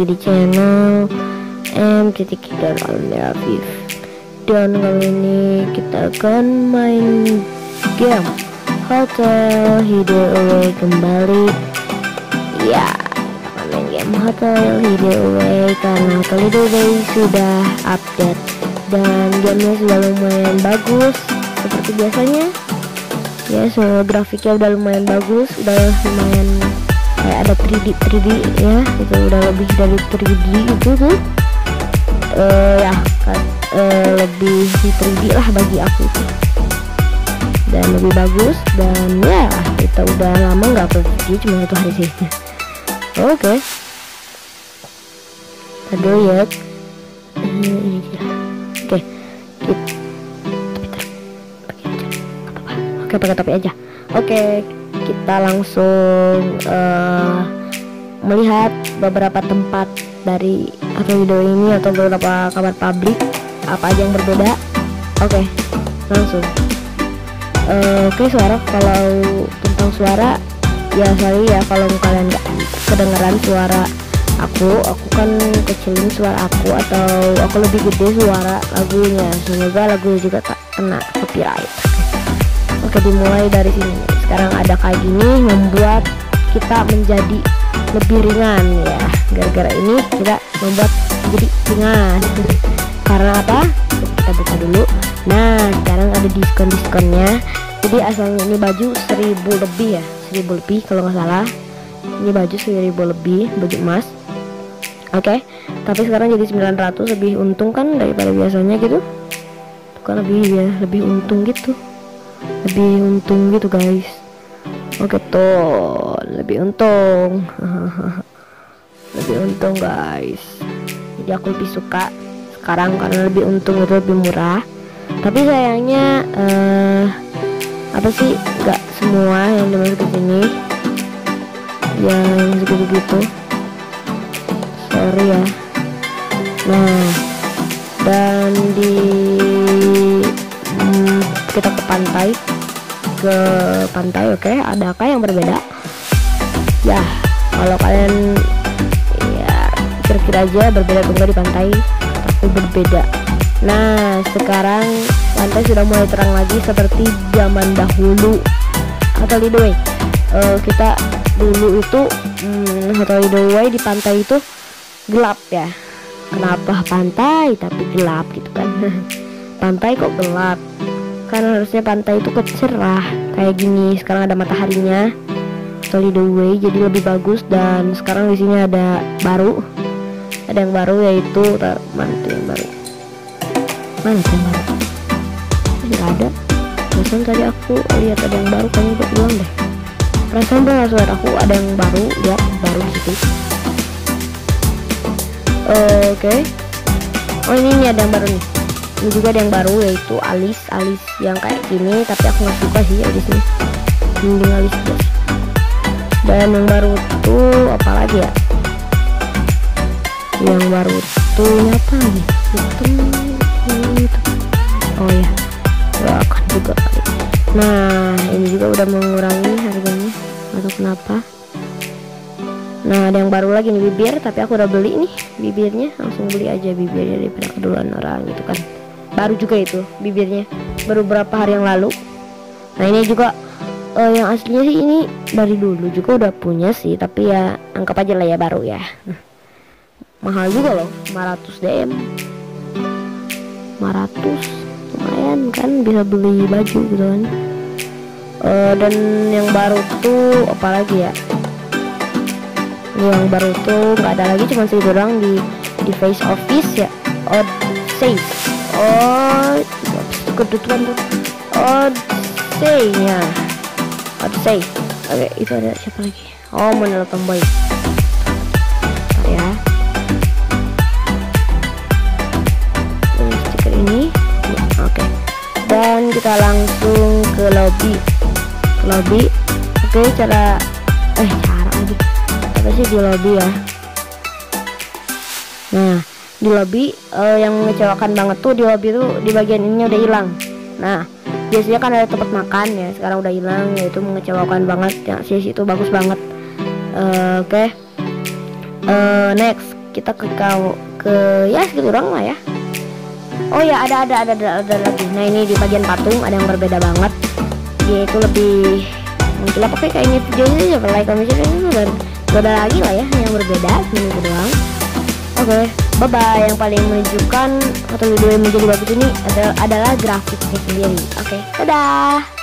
lagi di channel M titik Almir Dan kali ini kita akan main game Hotel Hideaway kembali. Ya, main game Hotel Hideaway karena Hotel Hideaway sudah update dan gamenya sudah lumayan bagus seperti biasanya. Ya semua grafiknya udah lumayan bagus udah lumayan kayak ada 3D 3D ya itu udah lebih dari 3D itu tuh uh, ya kan, uh, lebih 3D lah bagi aku itu dan lebih bagus dan ya kita udah lama nggak upload video cuma satu hari sih oke okay. aduh ya oke okay. oke pakai topi aja oke okay kita langsung uh, melihat beberapa tempat dari atau video ini atau beberapa kabar publik apa aja yang berbeda. Oke okay, langsung. Uh, oke okay, suara kalau tentang suara ya sorry ya kalau kalian nggak kedengeran suara aku. Aku kan kecilin suara aku atau aku lebih gede suara lagunya. Semoga lagu juga tak kena copyright oke dimulai dari sini sekarang ada kayak gini membuat kita menjadi lebih ringan ya. Gara-gara ini kita membuat jadi ringan. Karena apa? Kita buka dulu. Nah sekarang ada diskon-diskonnya. Jadi asalnya ini baju 1000 lebih ya. 1000 lebih kalau nggak salah. Ini baju 1000 lebih baju emas. Oke okay. tapi sekarang jadi 900 lebih untung kan daripada biasanya gitu? Bukan lebih ya lebih untung gitu lebih untung gitu guys. Oke tuh lebih untung. Lebih untung guys. Jadi aku lebih suka sekarang karena lebih untung itu lebih murah. Tapi sayangnya uh, apa sih nggak semua yang dimasuk ke sini yang segitu gitu sorry ya. Nah dan di pantai. Ke pantai oke. Okay? adakah yang berbeda? Ya kalau kalian ya kira-kira aja berbeda tunggu di pantai tapi berbeda. Nah sekarang pantai sudah mulai terang lagi seperti zaman dahulu. Atau Lidway uh, kita dulu itu hmm, Hotel di pantai itu gelap ya. Kenapa pantai tapi gelap gitu kan? Pantai kok gelap kan harusnya pantai itu kecerah kayak gini. Sekarang ada mataharinya solid way jadi lebih bagus. Dan sekarang di sini ada baru ada yang baru yaitu mana tuh yang baru? Mana tuh yang baru? Tidak ada. Perasaan tadi aku lihat ada yang baru kamu udah bilang deh. Perasaan tuh suara aku ada yang baru ya baru uh, oke. Okay. oh ini, ini ada yang baru nih ini juga ada yang baru yaitu alis alis yang kayak gini tapi aku nggak suka sih alis ini mending alis bos dan yang baru tuh apa lagi ya? Yang baru tuh apa lagi? Itu, itu. oh ya akan juga kali. Nah ini juga udah mengurangi harganya. Atau kenapa. Nah ada yang baru lagi nih bibir. Tapi aku udah beli nih bibirnya. Langsung beli aja bibirnya daripada keduluan orang gitu kan baru juga itu bibirnya baru berapa hari yang lalu. Nah ini juga uh, yang aslinya sih ini dari dulu juga udah punya sih tapi ya anggap aja lah ya baru ya. Mahal juga loh 500 DM 500 lumayan kan bisa beli baju gitu kan. Uh, dan yang baru tuh apalagi ya? Yang baru tuh nggak ada lagi cuma sih orang di di face office ya oh safe oh kedudukan tuh. Oh say ya. Oh say. Oke itu ada siapa lagi? Oh mana tomboy. Ya. Ini stiker ini. Oke. Okay. dan kita langsung ke lobby. Ke lobby. Oke okay, cara eh cara lagi. Apa sih di lobby ya? Nah di lobby uh, yang mengecewakan banget tuh di lobby tuh di bagian ini udah hilang. Nah biasanya kan ada tempat makan ya sekarang udah hilang ya itu mengecewakan banget ya sih itu bagus banget. Uh, oke. Okay. uh, next kita ke kau ke ya segitu orang lah ya. Oh ya ada ada ada ada ada lagi. Nah ini di bagian patung ada yang berbeda banget. Dia itu lebih mungkin apa kayak ini videonya ya like comment share ini dan ada lagi lah ya yang berbeda ini doang oke okay, bye bye yang paling menunjukkan atau video yang menjadi bagus ini adalah, adalah grafiknya sendiri. Oke okay, dadah